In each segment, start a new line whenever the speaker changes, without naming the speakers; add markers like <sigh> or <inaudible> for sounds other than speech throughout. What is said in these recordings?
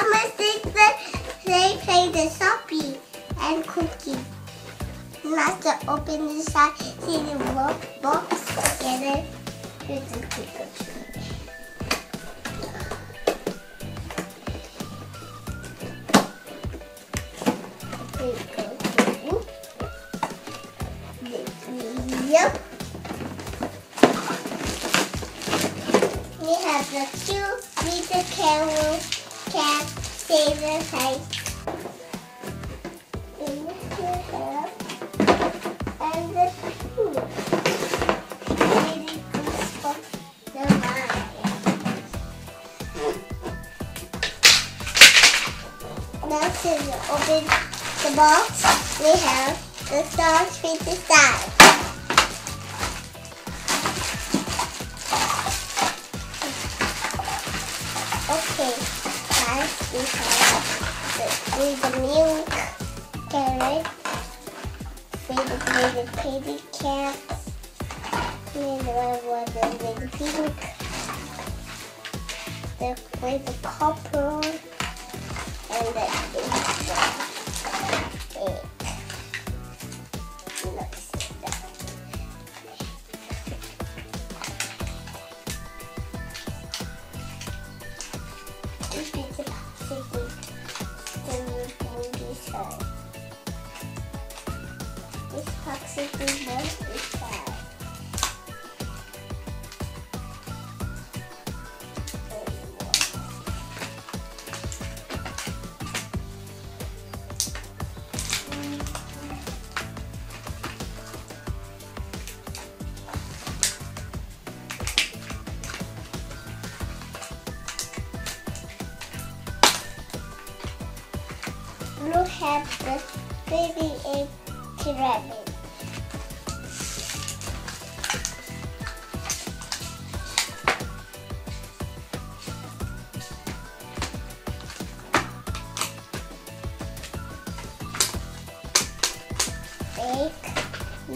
Mama sister, they play the soppy and cookie. Not to open the side, see the bo- box together with the. Pikachu. Yep. We have the two little carol cat saver face. And the the mind. Now to open the box, we have the stars with the stars. Okay, guys, we have the, with the milk carrot, with the, kitty cats, with the one with pink, the, the copper, This packaging was this side. Blue have the baby egg rabbit.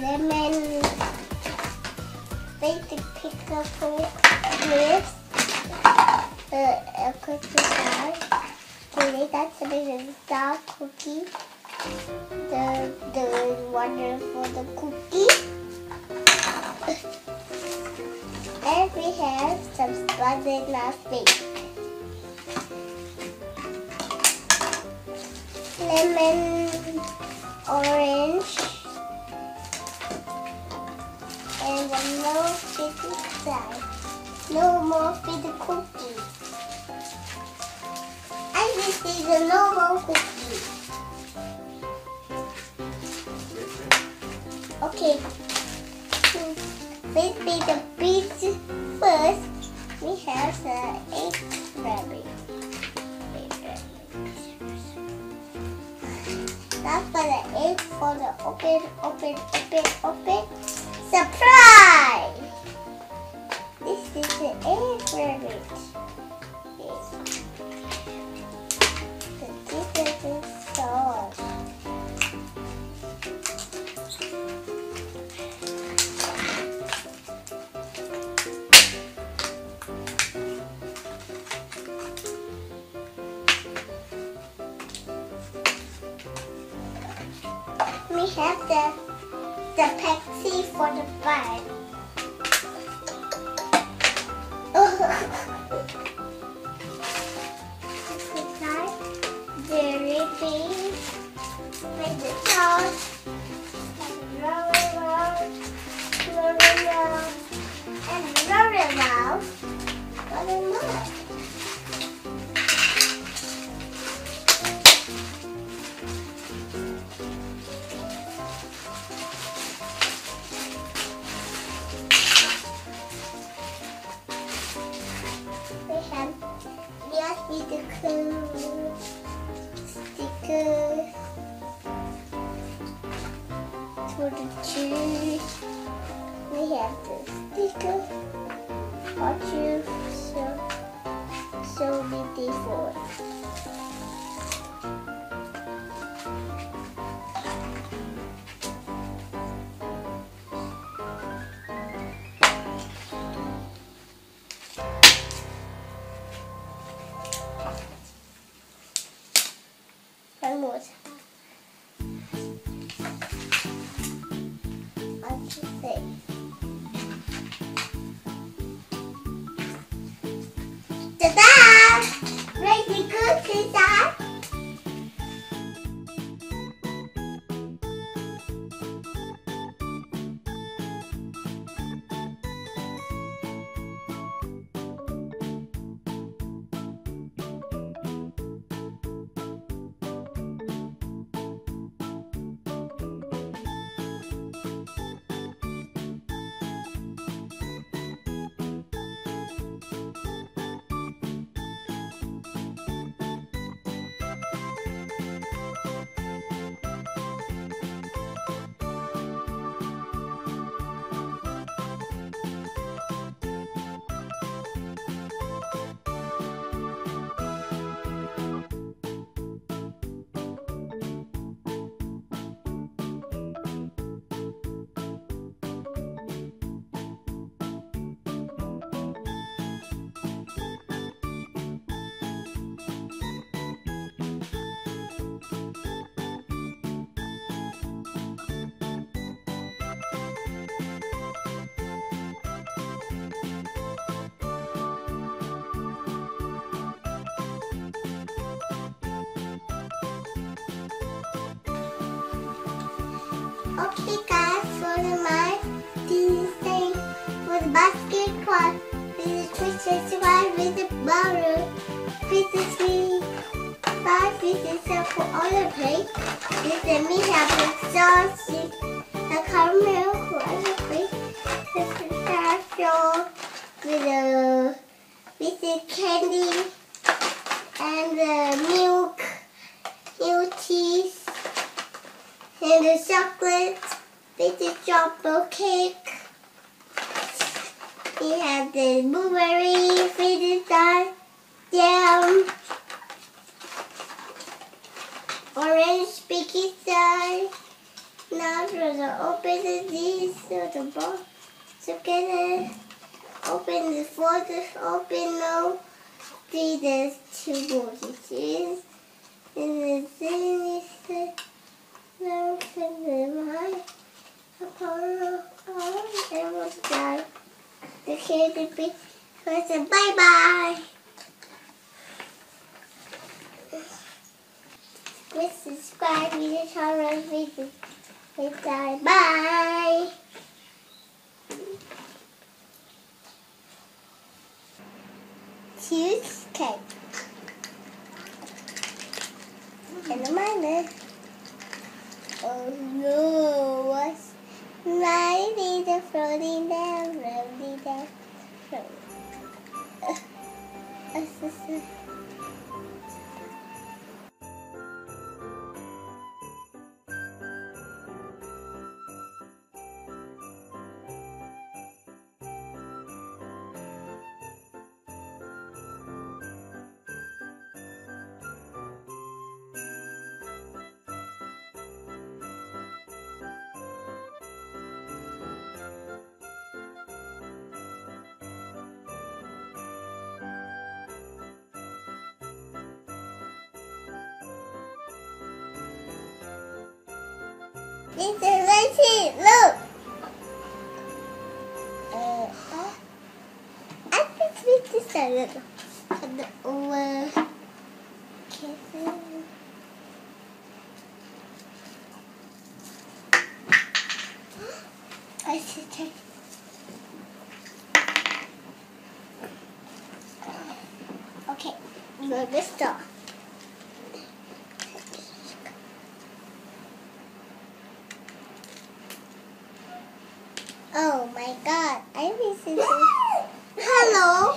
Lemon. Bake the pickle with uh, a cookie side. Okay, that's of dark cookie. The the one for the cookie. And we have some banana stick. Lemon, orange, a no fitting side. No more fitting cookie. And this is a normal cookie. Okay. Let's be the beach first. We have the. Egg rabbit. That's for the egg for the open, open, open, open. Surprise! This is the egg rabbit. The this. We have the the Pepsi for the bag. Dairy beans with the sauce, roll around, roll around, and roll around. What a lot. We the cool stickers for the cheese. We have the sticker for you so so beautiful. Okay guys, for the thing for the basketball, this is Twitch subscribe with the borrow. This is me. Five pieces for all the play. This is me having sauce. The caramel for all the. This is castle with the with the candy and the milk, milk cheese and the chocolate the chocolate cake. We have the blueberry faded jam, orange spiky side. Now we're gonna open the these so the box together. Open the photos, open now. See there's two boxes. And the thing that now can the my Apollo and was done. The candy be was a bye bye. Please subscribe to the channel video. Bye bye. Cheesecake. And a minor. Oh no, what's sliding the floating down, floating down, <laughs> floating. This is Lucy. Look. Uh, I think this is a little. And over. I take. Okay, go this. my god, I miss it. Hello.